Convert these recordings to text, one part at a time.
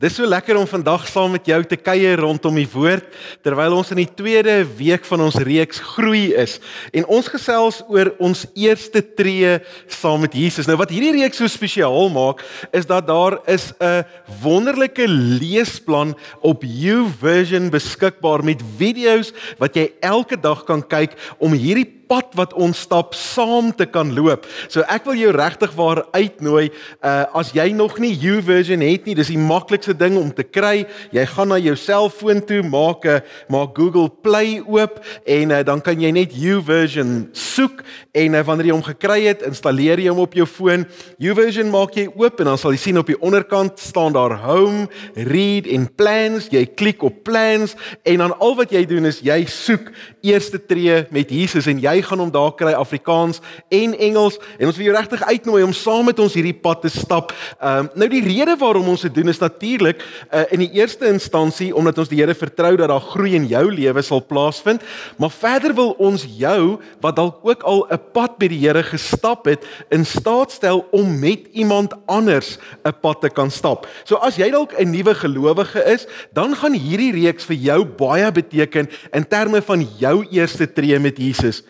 Dis so lekker om vandag saam met jou te kuier rondom die woord terwyl ons in die tweede week van ons reeks groei is. En ons gesels oor ons eerste tree saam met Jesus. Nou wat hierdie reeks so spesiaal maak, is dat daar is 'n wonderlike leesplan op YouVersion beskikbaar met video's wat jy elke dag kan kyk om hierdie pad wat ons stap saam te kan loop. So ek wil jou regtig waar uitnooi uh as jy nog nie YouVersion het nie, dis die maklikste ding om te kry. Jy gaan na jou selfoon toe, maak 'n maak Google Play oop en uh, dan kan jy net YouVersion soek en uh, wanneer jy hom gekry het, installeer jy hom op jou foon. YouVersion maak jy oop en dan sal jy sien op die onderkant staan daar Home, Read en Plans. Jy klik op Plans en dan al wat jy doen is jy soek eerste tree met Jesus en jy gaan hom daar kry Afrikaans en Engels en ons wil jou regtig uitnooi om saam met ons hierdie pad te stap. Ehm um, nou die rede waarom ons dit doen is natuurlik uh, in die eerste instansie omdat ons die Here vertrou dat daar groei in jou lewe sal plaasvind, maar verder wil ons jou wat dalk ook al 'n pad by die Here gestap het, in staat stel om met iemand anders 'n pad te kan stap. So as jy dalk 'n nuwe gelowige is, dan gaan hierdie reeks vir jou baie beteken in terme van jou eerste tree met Jesus.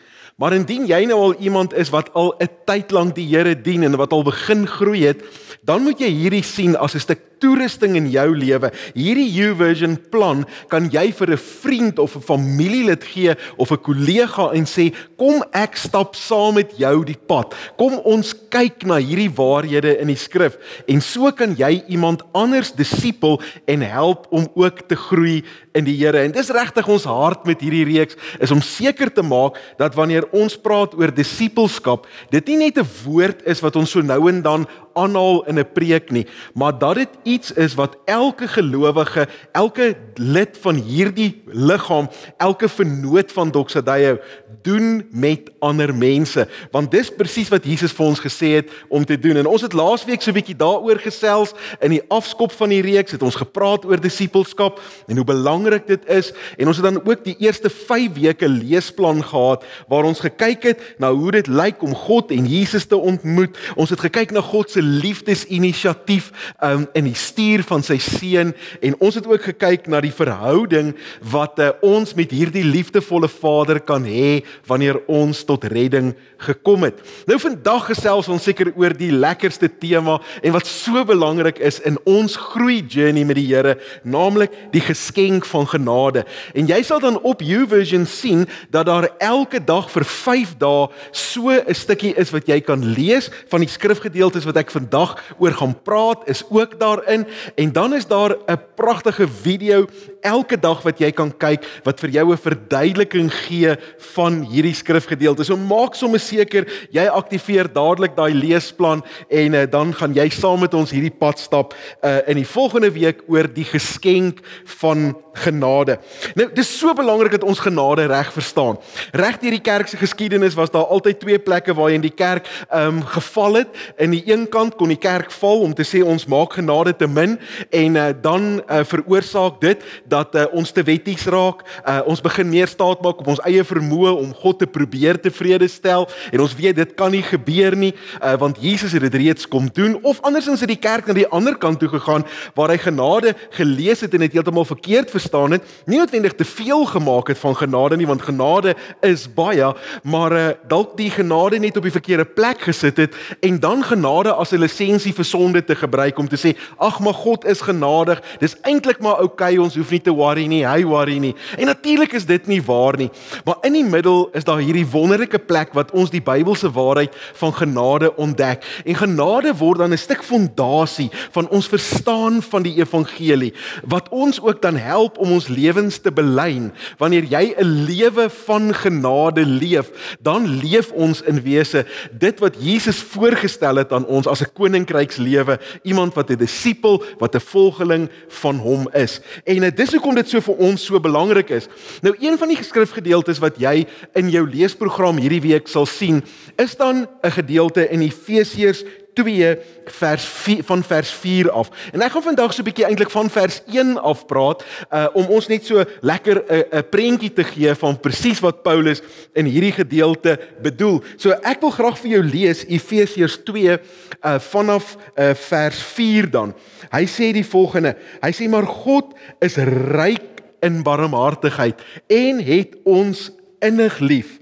Maar indien jy nou al iemand is wat al 'n tyd lank die Here dien en wat al begin groei het, dan moet jy hierdie sien as 'n stuk toerusting in jou lewe. Hierdie YouVersion plan kan jy vir 'n vriend of 'n familielid gee of 'n kollega en sê, "Kom ek stap saam met jou die pad. Kom ons kyk na hierdie waarhede in die skrif." En so kan jy iemand anders disipel en help om ook te groei in die Here. En dis regtig ons hart met hierdie reeks is om seker te maak dat wanneer ons praat oor disipelskap, dit nie net 'n woord is wat ons so nou en dan aanhaal in 'n preek nie, maar dat dit iets is wat elke gelowige, elke lid van hierdie liggaam, elke vernoot van Doxadeyo doen met ander mense, want dis presies wat Jesus vir ons gesê het om te doen. En ons het laasweek so 'n bietjie daaroor gesels in die afskop van die reeks, het ons gepraat oor disipelskap en hoe belangrik dit is en ons het dan ook die eerste 5 weke leesplan gehad waar ons gekyk het na hoe dit lyk om God en Jesus te ontmoet. Ons het gekyk na God se liefdesinisiatief um, in die stuur van sy seun en ons het ook gekyk na die verhouding wat uh, ons met hierdie liefdevolle Vader kan hê wanneer ons tot redding gekom het. Nou vandag gesels ons seker oor die lekkerste tema en wat so belangrik is in ons groei journey met die Here, naamlik die geskenk van genade. En jy sal dan op YouVersion sien dat daar elke dag vir 5 dae so 'n stukkie is wat jy kan lees van die skrifgedeeltes wat ek vandag oor gaan praat is ook daarin. En dan is daar 'n pragtige video elke dag wat jy kan kyk wat vir jou 'n verduideliking gee van hierdie skrifgedeelte. So maak sommer seker jy aktiveer dadelik daai leesplan en uh, dan gaan jy saam met ons hierdie pad stap uh, in die volgende week oor die geskenk van genade. Nou dis so belangrik dat ons genade reg verstaan. Reg deur die kerk se geskiedenis was daar altyd twee plekke waar jy in die kerk ehm um, geval het. In die een kant kon die kerk val om te sê ons maak genade te min en uh, dan uh, veroorsaak dit dat uh, ons te wetties raak. Uh, ons begin meer staat maak op ons eie vermoë om God te probeer tevrede stel en ons weet dit kan nie gebeur nie uh, want Jesus het dit reeds kom doen of andersins het die kerk na die ander kant toe gegaan waar hy genade gelees het en dit heeltemal verkeerd verstaan het. Nie noodwendig te veel gemaak het van genade nie want genade is baie, maar uh, dalk die genade net op die verkeerde plek gesit het en dan genade as 'n lisensie vir sonde te gebruik om te sê ag maar God is genadig. Dis eintlik maar oukei, okay, ons hoef nie te worry nie, hy worry nie. En natuurlik is dit nie waar nie. Maar in die middel is daar hierdie wonderlike plek wat ons die Bybelse waarheid van genade ontdek. En genade word dan 'n stuk fondasie van ons verstaan van die evangelie wat ons ook dan help om ons lewens te belyn. Wanneer jy 'n lewe van genade leef, dan leef ons in wese dit wat Jesus voorgestel het aan ons as 'n koninkrykslewe, iemand wat 'n disipel, wat 'n volgeling van hom is. En dit is hoekom dit so vir ons so belangrik is. Nou een van die geskrifgedeeltes wat jy in jou leesprogram hierdie week sal sien, is dan 'n gedeelte in Efesiërs 2 vers 4 van vers 4 af. En ek gaan vandag so 'n bietjie eintlik van vers 1 af praat uh om ons net so lekker 'n uh, 'n prentjie te gee van presies wat Paulus in hierdie gedeelte bedoel. So ek wil graag vir jou lees Efesiërs 2 uh vanaf uh vers 4 dan. Hy sê die volgende. Hy sê maar God is ryk in barmhartigheid en het ons innig lief.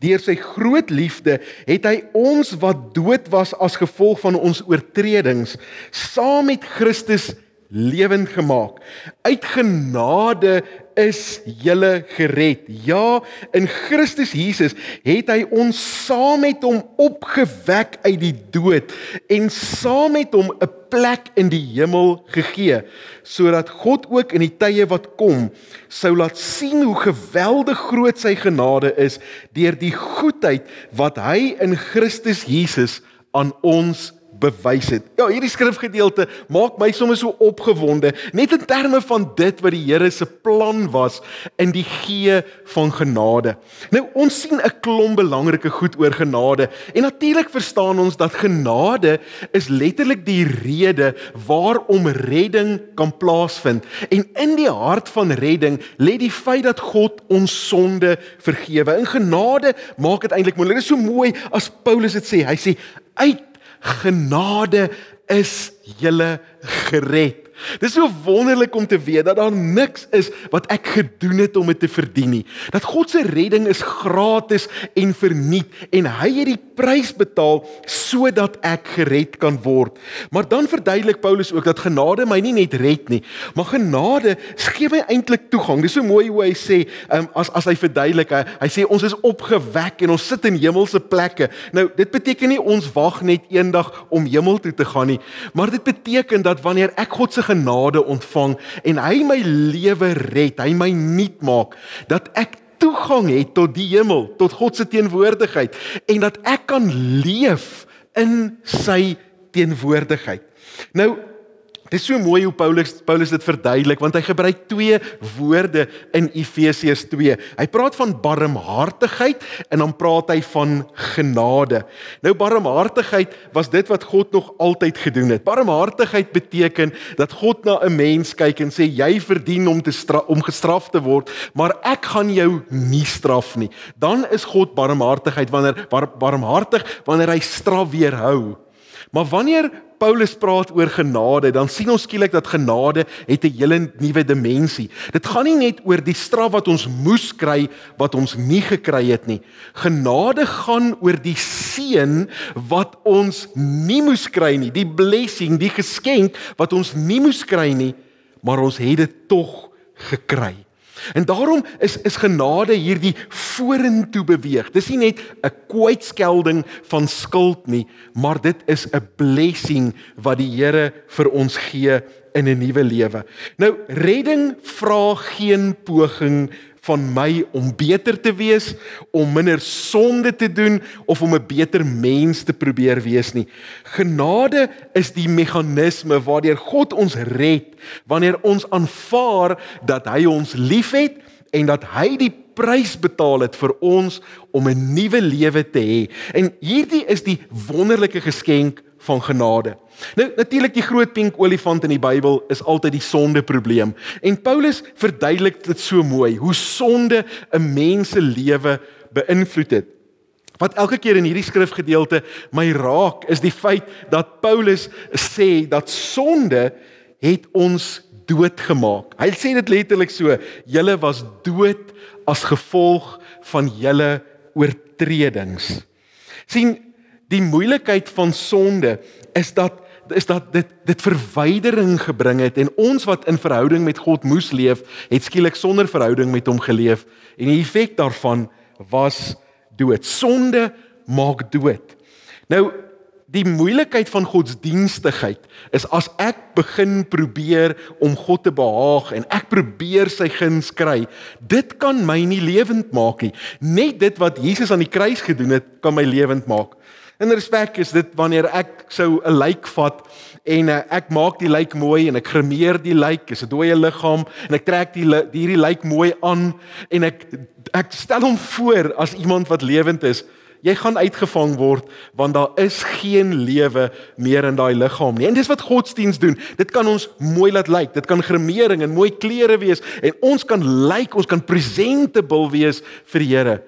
Deur sy groot liefde het hy ons wat dood was as gevolg van ons oortredings saam met Christus lewend gemaak. Uit genade is jy gered. Ja, in Christus Jesus het hy ons saam met hom opgewek uit die dood en saam met hom 'n plek in die hemel gegee sodat God ook in die tye wat kom sou laat sien hoe geweldig groot sy genade is deur die goedheid wat hy in Christus Jesus aan ons bewys het. Ja, hierdie skrifgedeelte maak my sommer so opgewonde net in terme van dit wat die Here se plan was in die gee van genade. Nou ons sien 'n klomp belangrike goed oor genade en natuurlik verstaan ons dat genade is letterlik die rede waarom redding kan plaasvind. En in die hart van redding lê die feit dat God ons sonde vergewe. In genade maak dit eintlik moontlik. Dit is so mooi as Paulus dit sê. Hy sê uit genade is julle gered. Dis so wonderlik om te weet dat daar niks is wat ek gedoen het om dit te verdien nie. Dat God se redding is gratis en verniet en hy het die prys betaal sodat ek gered kan word. Maar dan verduidelik Paulus ook dat genade my nie net red nie, maar genade gee my eintlik toegang. Dis so mooi hoe hy sê, um, as as hy verduidelik, hy, hy sê ons is opgewek en ons sit in hemelse plekke. Nou, dit beteken nie ons wag net eendag om hemel toe te gaan nie, maar dit beteken dat wanneer ek God se genade ontvang en hy my lewe red, hy my nuut maak, dat ek toegang het tot die hemel, tot God se teenwoordigheid en dat ek kan leef in sy teenwoordigheid. Nou Dit is so mooi hoe Paulus Paulus dit verduidelik want hy gebruik twee woorde in Efesiërs 2. Hy praat van barmhartigheid en dan praat hy van genade. Nou barmhartigheid was dit wat God nog altyd gedoen het. Barmhartigheid beteken dat God na 'n mens kyk en sê jy verdien om te om gestraf te word, maar ek gaan jou nie straf nie. Dan is God barmhartigheid wanneer bar, barmhartig wanneer hy straf weerhou. Maar wanneer Paulus praat oor genade, dan sien ons skielik dat genade het 'n hele nuwe dimensie. Dit gaan nie net oor die straf wat ons moes kry wat ons nie gekry het nie. Genade gaan oor die seën wat ons nie moes kry nie, die blessing, die geskenk wat ons nie moes kry nie, maar ons het dit tog gekry. En daarom is is genade hierdie vorentoe beweeg. Dis nie net 'n kwytskelding van skuld nie, maar dit is 'n blessing wat die Here vir ons gee in 'n nuwe lewe. Nou redding vra geen poging van my om beter te wees, om minder sonde te doen of om 'n beter mens te probeer wees nie. Genade is die meganisme waardeur God ons red wanneer ons aanvaar dat hy ons liefhet en dat hy die prys betaal het vir ons om 'n nuwe lewe te hê. En hierdie is die wonderlike geskenk van genade. Nou natuurlik die groot pink olifant in die Bybel is altyd die sondeprobleem. En Paulus verduidelik dit so mooi hoe sonde 'n mens se lewe beïnvloed het. Wat elke keer in hierdie skrifgedeelte my raak is die feit dat Paulus sê dat sonde het ons doodgemaak. Hy sê dit letterlik so: "Julle was dood as gevolg van julle oortredings." sien die moeilikheid van sonde is dat is dat dit dit verwydering gebring het en ons wat in verhouding met God moes leef, het skielik sonder verhouding met hom geleef en die effek daarvan was dood. Sonde maak dood. Nou die moeilikheid van godsdienstigheid is as ek begin probeer om God te behaag en ek probeer sy guns kry, dit kan my nie lewend maak nie. Net dit wat Jesus aan die kruis gedoen het, kan my lewend maak. In respek is dit wanneer ek sou 'n lijk vat en uh, ek maak die lijk mooi en ek kremeer die lijk, is 'n dooie liggaam en ek trek die hierdie lijk mooi aan en ek ek stel hom voor as iemand wat lewend is. Jy gaan uitgevang word want daar is geen lewe meer in daai liggaam nie. En dis wat godsdiens doen. Dit kan ons mooi laat lyk. Dit kan gremering en mooi klere wees en ons kan lyk, ons kan presentable wees vir die Here.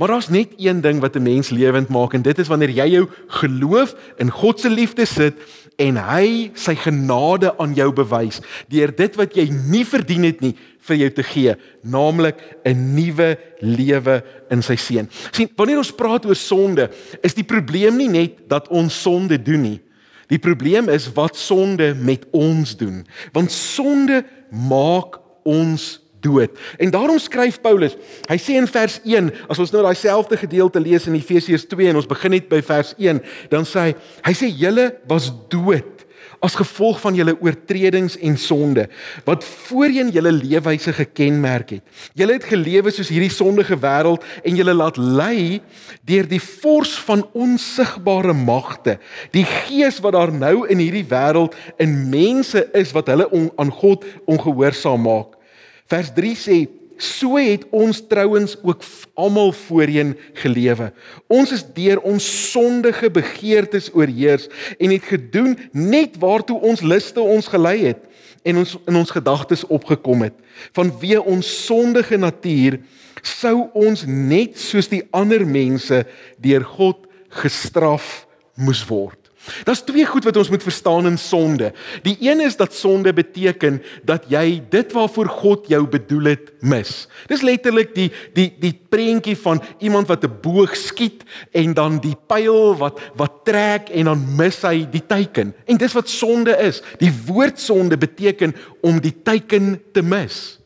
Maar daar's net een ding wat 'n mens lewend maak en dit is wanneer jy jou geloof in God se liefde sit en hy sy genade aan jou bewys deur dit wat jy nie verdien het nie vir jou te gee, naamlik 'n nuwe lewe in sy seun. sien, wanneer ons praat oor sonde, is die probleem nie net dat ons sonde doen nie. Die probleem is wat sonde met ons doen. Want sonde maak ons dood. En daarom skryf Paulus, hy sê in vers 1, as ons nou daai selfde gedeelte lees in Efesiërs 2 en ons begin net by vers 1, dan sê hy, hy sê julle was dood as gevolg van julle oortredings en sonde wat voorheen julle leefwyse gekenmerk het. Julle het gelewe soos hierdie sondige wêreld en julle laat lei deur die vors van onsigbare magte, die gees wat daar nou in hierdie wêreld in mense is wat hulle on, aan God ongehoorsaam maak. Vers 3 sê so het ons trouens ook almal voorheen gelewe. Ons is deur ons sondige begeertes oorheers en het gedoen net waartoe ons liste ons gelei het en ons in ons gedagtes opgekom het. Vanweë ons sondige natuur sou ons net soos die ander mense deur God gestraf moes word. Daar's twee goed wat ons moet verstaan in sonde. Die een is dat sonde beteken dat jy dit waarvoor God jou bedoel het mis. Dis letterlik die die die prentjie van iemand wat 'n boog skiet en dan die pyl wat wat trek en dan mis hy die teiken. En dis wat sonde is. Die woord sonde beteken om die teiken te mis.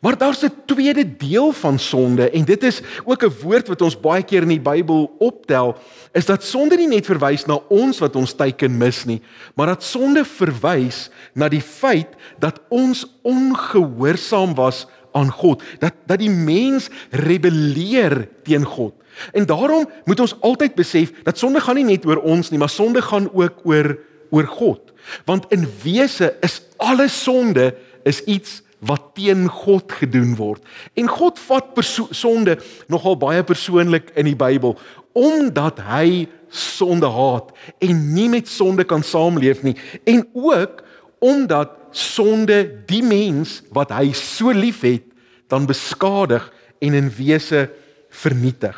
Maar daar's 'n tweede deel van sonde en dit is ook 'n woord wat ons baie keer in die Bybel optel, is dat sonde nie net verwys na ons wat ons teiken mis nie, maar dat sonde verwys na die feit dat ons ongehoorsaam was aan God, dat dat die mens rebelleer teen God. En daarom moet ons altyd besef dat sonde gaan nie net oor ons nie, maar sonde gaan ook oor oor God. Want in wese is alle sonde is iets wat teen God gedoen word. En God vat sonde nogal baie persoonlik in die Bybel omdat hy sonde haat en nie met sonde kan saamleef nie en ook omdat sonde die mens wat hy so liefhet dan beskadig en in wese vernietig.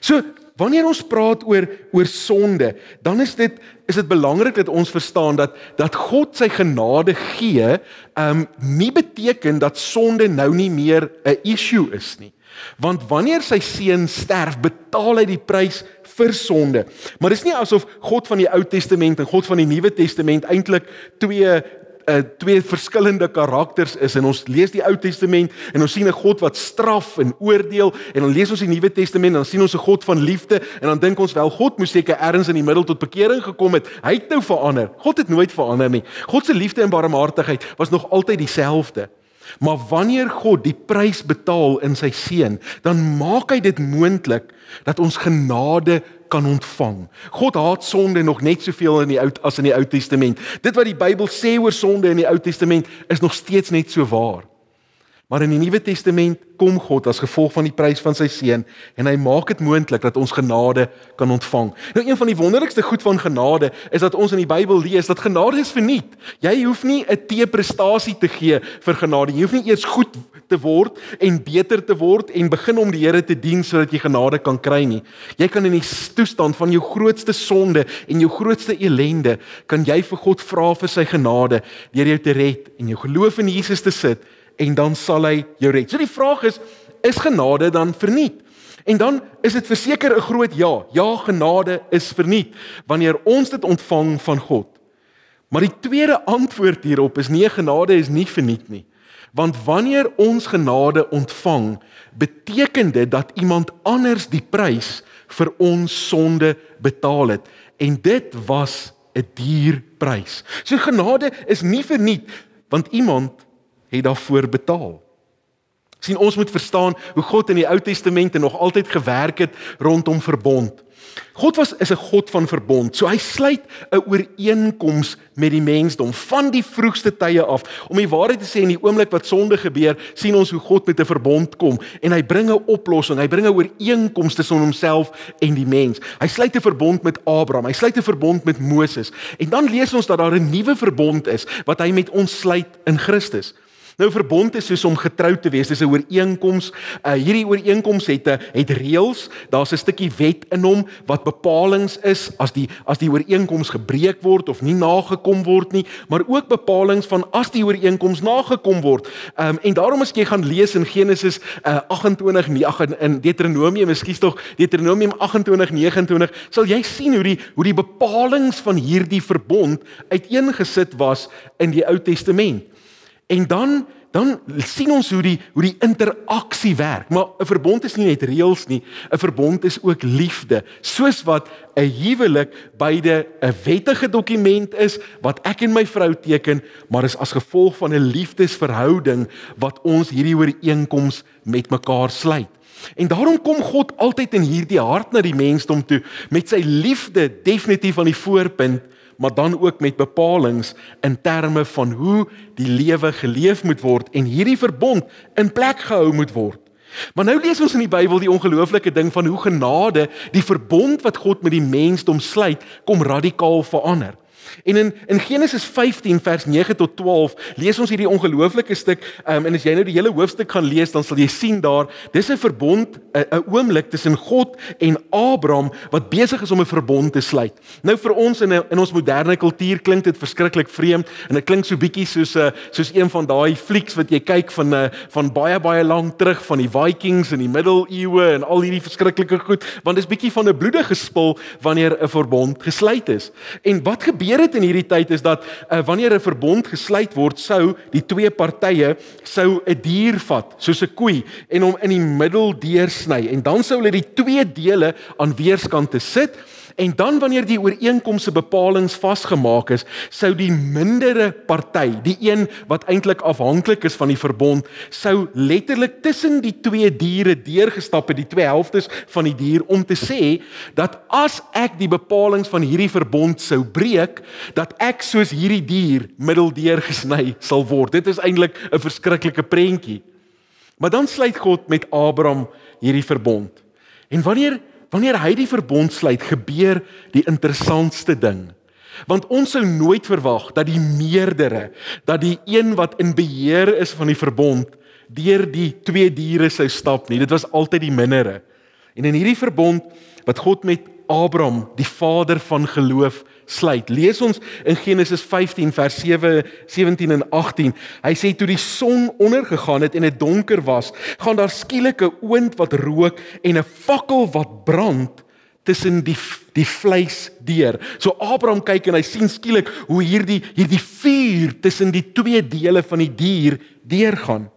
So Wanneer ons praat oor oor sonde, dan is dit is dit belangrik dat ons verstaan dat dat God sy genade gee, ehm um, nie beteken dat sonde nou nie meer 'n issue is nie. Want wanneer sy seun sterf, betaal hy die prys vir sonde. Maar dis nie asof God van die Ou Testament en God van die Nuwe Testament eintlik twee uh, twee verskillende karakters is en ons lees die Ou Testament en ons sien 'n God wat straf en oordeel en dan lees ons die Nuwe Testament en dan sien ons 'n God van liefde en dan dink ons wel God moes seker ergens in die middel tot bekering gekom het. Hy het nou verander. God het nooit verander nie. God se liefde en barmhartigheid was nog altyd dieselfde. Maar wanneer God die prys betaal in sy seun, dan maak hy dit moontlik dat ons genade kan ontvang. God haat sonde nog net soveel in die Ou as in die Ou Testament. Dit wat die Bybel sê oor sonde in die Ou Testament is nog steeds net so waar. Maar in die Nuwe Testament kom God as gevolg van die prys van sy seun en hy maak dit moontlik dat ons genade kan ontvang. Nou een van die wonderlikste goed van genade is dat ons in die Bybel lees dat genade is verniet. Jy hoef nie 'n teeprestasie te gee vir genade. Jy hoef nie eers goed te word en beter te word en begin om die Here te dien sodat jy genade kan kry nie. Jy kan in die toestand van jou grootste sonde en jou grootste elende kan jy vir God vra vir sy genade deur jou te red en jou geloof in Jesus te sit en dan sal hy jou red. So die vraag is, is genade dan verniet? En dan is dit verseker 'n groot ja. Ja, genade is verniet wanneer ons dit ontvang van God. Maar die tweede antwoord hierop is nee, genade is nie verniet nie. Want wanneer ons genade ontvang, beteken dit dat iemand anders die prys vir ons sonde betaal het en dit was 'n duur prys. So genade is nie verniet want iemand het daarvoor betaal. sien ons moet verstaan hoe God in die Ou Testament nog altyd gewerk het rondom verbond. God was is 'n God van verbond. So hy sluit 'n ooreenkoms met die mensdom van die vroegste tye af. Om die waarheid te sê in die oomblik wat sonde gebeur, sien ons hoe God met 'n verbond kom en hy bring 'n oplossing. Hy bring 'n ooreenkoms tussen homself en die mens. Hy sluit 'n verbond met Abraham. Hy sluit 'n verbond met Moses. En dan lees ons dat daar 'n nuwe verbond is wat hy met ons sluit in Christus. Nou verbond is soos om getrou te wees. Dis 'n ooreenkoms. Uh hierdie ooreenkoms het 'n het reëls. Daar's 'n stukkie wet in hom wat bepalinge is as die as die ooreenkoms gebreek word of nie nagekom word nie, maar ook bepalinge van as die ooreenkoms nagekom word. Um en daarom as jy gaan lees in Genesis uh 28 nee, ag in, Deuteronomium, ekskuus tog, Deuteronomium 28 29, sal jy sien hoe die hoe die bepalinge van hierdie verbond uiteengesit was in die Ou Testament. En dan dan sien ons hoe die hoe die interaksie werk. Maar 'n verbond is nie net reëls nie. 'n Verbond is ook liefde. Soos wat 'n huwelik beide 'n wettige dokument is wat ek en my vrou teken, maar is as gevolg van 'n liefdesverhouding wat ons hierdie ooreenkoms met mekaar sluit. En daarom kom God altyd in hierdie hart na die mensdom toe met sy liefde definitief aan die voorpunt maar dan ook met bepalinge in terme van hoe die lewe geleef moet word en hierdie verbond in plek gehou moet word. Maar nou lees ons in die Bybel die ongelooflike ding van hoe genade die verbond wat God met die mensdom sluit, kom radikaal verander. En in in Genesis 15 vers 9 tot 12 lees ons hierdie ongelooflike stuk um, en as jy nou die hele hoofstuk gaan lees dan sal jy sien daar dis 'n verbond 'n oomblik tussen God en Abraham wat besig is om 'n verbond te sluit. Nou vir ons in 'n in ons moderne kultuur klink dit verskriklik vreemd en dit klink so bietjie soos 'n uh, soos een van daai flieks wat jy kyk van 'n uh, van baie baie lank terug van die Vikings in die middeleeue en al hierdie verskriklike goed want dit is bietjie van 'n bloedige spil wanneer 'n verbond gesluit is. En wat gebeur het in hierdie tyd is dat uh, wanneer 'n verbond gesluit word, sou die twee partye sou 'n dier vat, soos 'n koei en hom in die middel deursny. En dan sou hulle die twee dele aan weerskante sit En dan wanneer die ooreenkomste bepalinge vasgemaak is, sou die mindere party, die een wat eintlik afhanklik is van die verbond, sou letterlik tussen die twee diere deurgestap het, die twee helftes van die dier om te sê dat as ek die bepalinge van hierdie verbond sou breek, dat ek soos hierdie dier middeldeur gesny sal word. Dit is eintlik 'n verskriklike prentjie. Maar dan sluit God met Abraham hierdie verbond. En wanneer Wanneer hy die verbond sluit, gebeur die interessantste ding. Want ons sou nooit verwag dat die meerdere, dat die een wat in beheer is van die verbond, deur die twee diere sou stap nie. Dit was altyd die mindere. En in hierdie verbond wat God met Abraham, die vader van geloof, sluit. Lees ons in Genesis 15 vers 7 17 en 18. Hy sê toe die son ondergegaan het en dit donker was, gaan daar skielik 'n oond wat rook en 'n fakkel wat brand tussen die die vleis deur. So Abraham kyk en hy sien skielik hoe hierdie hierdie vuur tussen die twee dele van die dier deurgaan.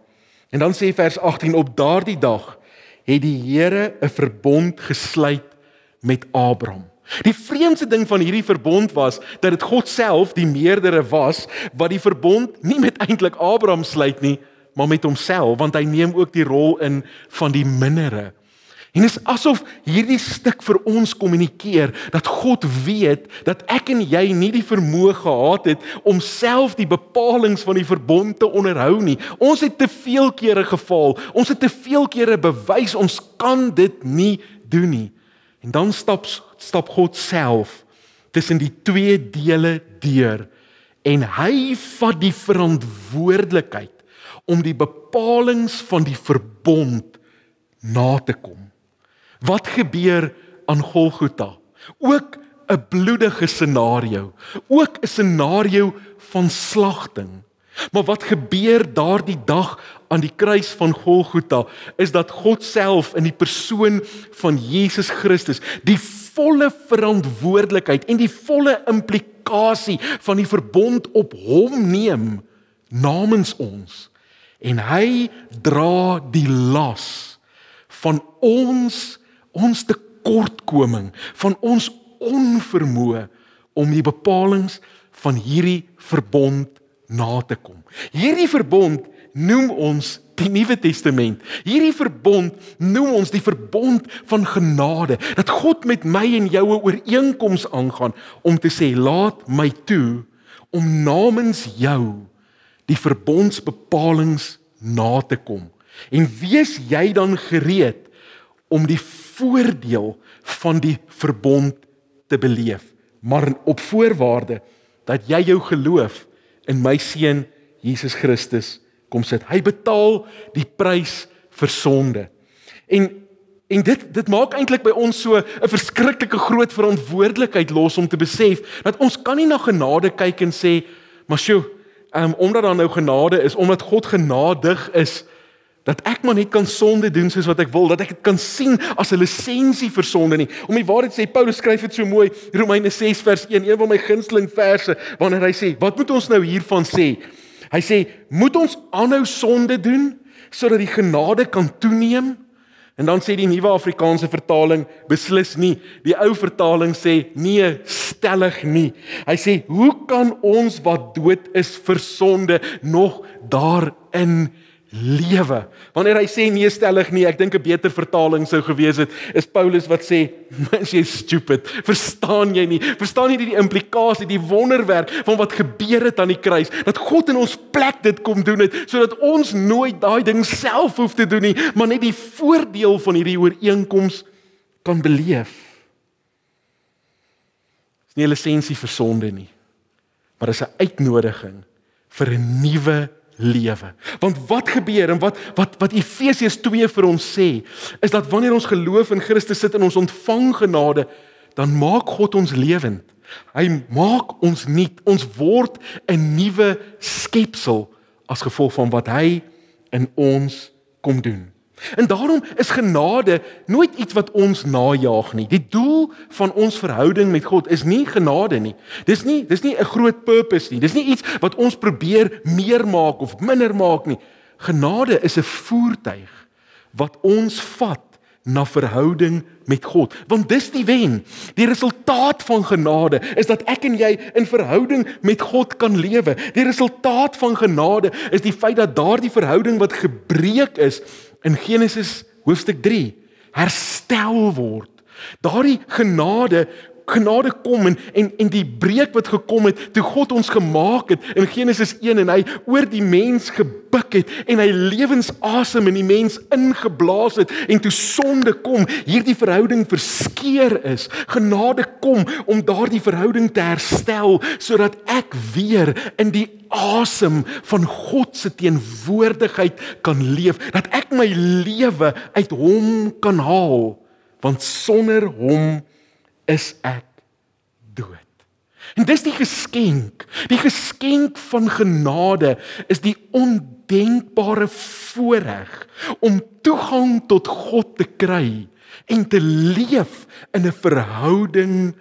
En dan sê vers 18 op daardie dag het die Here 'n verbond gesluit met Abraham. Die vreemdste ding van hierdie verbond was dat dit God self die meerdere was wat die verbond nie met eintlik Abraham sluit nie, maar met homself want hy neem ook die rol in van die mindere. En dit is asof hierdie stuk vir ons kommunikeer dat God weet dat ek en jy nie die vermoë gehad het om self die bepalinge van die verbond te onderhou nie. Ons het te veel kere gefaal. Ons het te veel kere bewys ons kan dit nie doen nie. En dan stap stap God self tussen die twee dele deur en hy vat die verantwoordelikheid om die bepalinge van die verbond na te kom. Wat gebeur aan Golgotha? Ook 'n bloedige scenario, ook 'n scenario van slagting. Maar wat gebeur daardie dag aan die kruis van Golgotha is dat God self in die persoon van Jesus Christus die volle verantwoordelikheid en die volle implikasie van die verbond op hom neem namens ons. En hy dra die las van ons ons tekortkoming van ons onvermoë om die bepalinge van hierdie verbond na te kom. Hierdie verbond noem ons die Nuwe Testament. Hierdie verbond noem ons die verbond van genade. Dat God met my en jou 'n ooreenkoms aangaan om te sê, "Laat my toe om namens jou die verbondsbepalings na te kom." En wees jy dan gereed om die voordeel van die verbond te beleef, maar op voorwaarde dat jy jou geloof in my seun Jesus Christus kom sit. Hy betaal die prys vir sonde. En en dit dit maak eintlik by ons so 'n verskriklike groot verantwoordelikheid los om te besef dat ons kan nie na genade kyk en sê, "Maar sjoe, um, omdat daar nou genade is, omdat God genadig is, dat ek maar net kan sonde doen soos wat ek wil, dat ek dit kan sien as 'n lisensie vir sonde nie." Om die waarheid sê, Paulus skryf dit so mooi, Romeine 6 vers 1, een van my gunsteling verse, wanneer hy sê, "Wat moet ons nou hiervan sê?" Hy sê, "Moet ons aanhou sonde doen sodat die genade kan toeneem?" En dan sê die nuwe Afrikaanse vertaling, "Beslis nie." Die ou vertaling sê, "Nee, stellig nie." Hy sê, "Hoe kan ons wat dood is vir sonde nog daarin lewe. Wanneer hy sê nee stellig nie, ek dink 'n beter vertaling sou gewees het is Paulus wat sê, "Mens jy stupid. Verstaan jy nie? Verstaan jy nie die implikasie, die wonderwerk van wat gebeur het aan die kruis? Dat God in ons plek dit kom doen het sodat ons nooit daai ding self hoef te doen nie, maar net die voordeel van hierdie ooreenkoms kan beleef." Dis nie 'n lisensie vir sonde nie, maar dis 'n uitnodiging vir 'n nuwe lewe. Want wat gebeur en wat wat wat Efesiërs 2 vir ons sê, is dat wanneer ons geloof in Christus sit en ons ontvang genade, dan maak God ons lewend. Hy maak ons nuut. Ons word 'n nuwe skepsel as gevolg van wat hy in ons kom doen. En daarom is genade nooit iets wat ons najag nie. Die doel van ons verhouding met God is nie genade nie. Dis nie dis nie 'n groot purpose nie. Dis nie iets wat ons probeer meer maak of minder maak nie. Genade is 'n voertuig wat ons vat na verhouding met God. Want dis die wen. Die resultaat van genade is dat ek en jy in verhouding met God kan lewe. Die resultaat van genade is die feit dat daardie verhouding wat gebreek is in Genesis hoofstuk 3 herstel word. Daardie genade genade kom en en en die breek wat gekom het toe God ons gemaak het in Genesis 1 en hy oor die mens gebuk het en hy lewensasem in die mens ingeblaas het en toe sonde kom hierdie verhouding verskeur is. Genade kom om daardie verhouding te herstel sodat ek weer in die asem van God se teenwoordigheid kan leef. Dat ek my lewe uit hom kan haal want sonder hom is ek dood. En dis die geskenk. Die geskenk van genade is die ondenkbare voorreg om toegang tot God te kry en te leef in 'n verhouding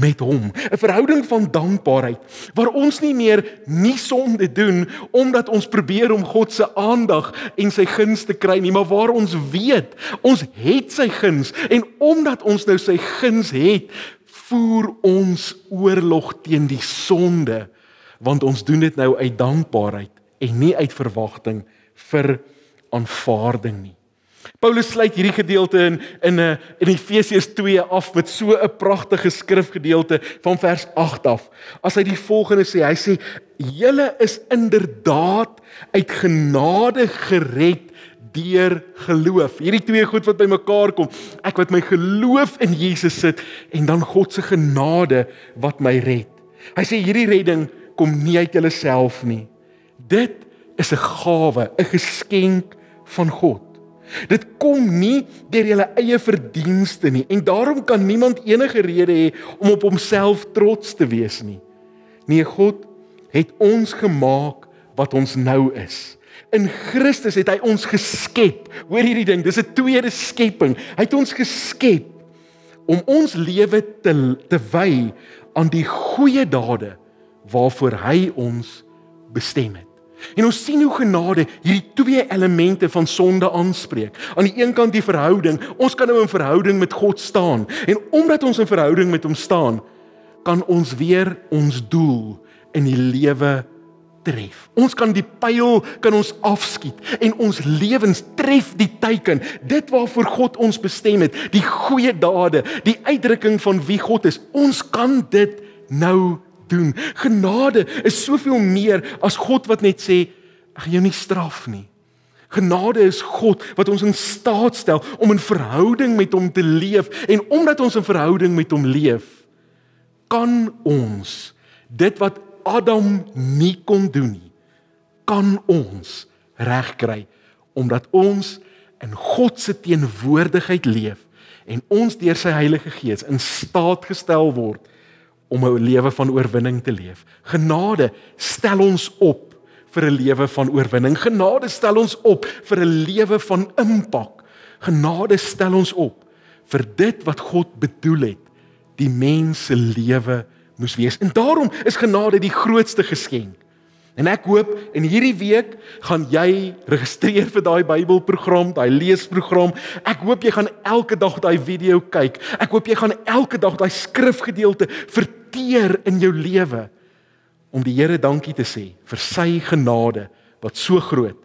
met hom, 'n verhouding van dankbaarheid waar ons nie meer nie sonde doen omdat ons probeer om God se aandag en sy guns te kry nie, maar waar ons weet ons het sy guns en omdat ons nou sy guns het, voer ons oorlog teen die sonde want ons doen dit nou uit dankbaarheid en nie uit verwagting vir aanvaarding nie. Paulus sluit hierdie gedeelte in in 'n eh, in Efesiërs 2 af met so 'n pragtige skrifgedeelte van vers 8 af. As hy die volgende sê, hy sê: "Julle is inderdaad uit genade gered deur geloof." Hierdie twee goed wat bymekaar kom. Ek wat my geloof in Jesus sit en dan God se genade wat my red. Hy sê hierdie redding kom nie uit jouself nie. Dit is 'n gawe, 'n geskenk van God. Dit kom nie deur julle eie verdienste nie en daarom kan niemand enige rede hê om op homself trots te wees nie. Nee, God het ons gemaak wat ons nou is. In Christus het hy ons geskep. Hoor hierdie ding, dis 'n tweede skepping. Hy het ons geskep om ons lewe te te wy aan die goeie dade waarvoor hy ons bestem het. En ons sien hoe genade hierdie twee elemente van sonde aanspreek. Aan die een kant die verhouding, ons kan nou in verhouding met God staan. En omdat ons in verhouding met hom staan, kan ons weer ons doel in die lewe tref. Ons kan die pyl kan ons afskiet en ons lewens tref die teiken. Dit waarvoor God ons bestem het, die goeie dade, die uitdrukking van wie God is. Ons kan dit nou doen. Genade is soveel meer as God wat net sê ek gaan jou nie straf nie. Genade is God wat ons in staat stel om 'n verhouding met hom te leef en omdat ons 'n verhouding met hom leef, kan ons dit wat Adam nie kon doen nie, kan ons regkry omdat ons in God se teenwoordigheid leef en ons deur sy Heilige Gees in staat gestel word om 'n lewe van oorwinning te leef. Genade stel ons op vir 'n lewe van oorwinning. Genade stel ons op vir 'n lewe van impak. Genade stel ons op vir dit wat God bedoel het die mens se lewe moes wees. En daarom is genade die grootste geskenk. En ek hoop in hierdie week gaan jy registreer vir daai Bybelprogram, daai leesprogram. Ek hoop jy gaan elke dag daai video kyk. Ek hoop jy gaan elke dag daai skrifgedeelte verteer in jou lewe om die Here dankie te sê vir sy genade wat so groot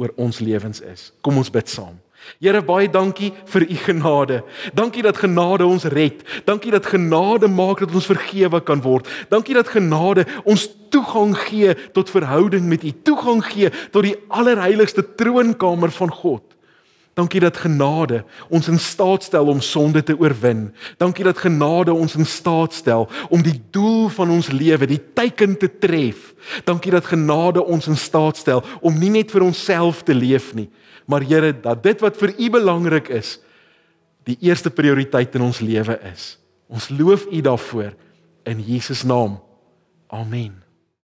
oor ons lewens is. Kom ons bid saam. Here baie dankie vir u genade. Dankie dat genade ons red. Dankie dat genade maak dat ons vergewe kan word. Dankie dat genade ons toegang gee tot verhouding met u, toegang gee tot die allerheiligste troonkamer van God. Dankie dat genade ons in staat stel om sonde te oorwin. Dankie dat genade ons in staat stel om die doel van ons lewe, die teiken te tref. Dankie dat genade ons in staat stel om nie net vir onsself te leef nie, maar Here, dat dit wat vir U belangrik is, die eerste prioriteit in ons lewe is. Ons loof U daarvoor in Jesus naam. Amen.